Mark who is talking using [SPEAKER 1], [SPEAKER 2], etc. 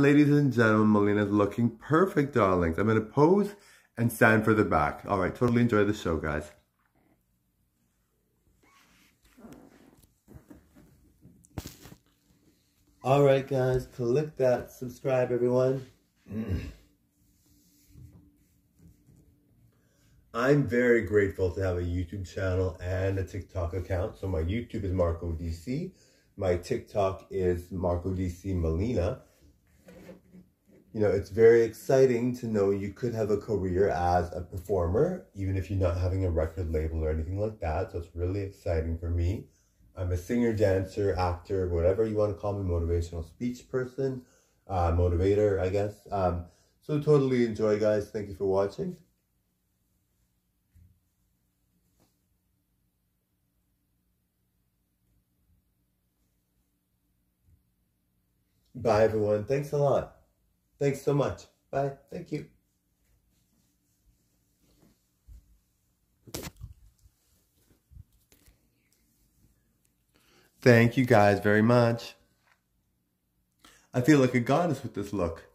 [SPEAKER 1] Ladies and gentlemen, Melina's looking perfect, darlings. I'm going to pose and stand for the back. All right, totally enjoy the show, guys. All right, guys, click that subscribe, everyone. I'm very grateful to have a YouTube channel and a TikTok account. So my YouTube is Marco DC. My TikTok is Marco DC Melina. You know, it's very exciting to know you could have a career as a performer, even if you're not having a record label or anything like that. So it's really exciting for me. I'm a singer, dancer, actor, whatever you want to call me, motivational speech person, uh, motivator, I guess. Um, so totally enjoy, guys. Thank you for watching. Bye, everyone. Thanks a lot. Thanks so much. Bye. Thank you. Thank you guys very much. I feel like a goddess with this look.